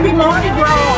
Happy Mardi Gras!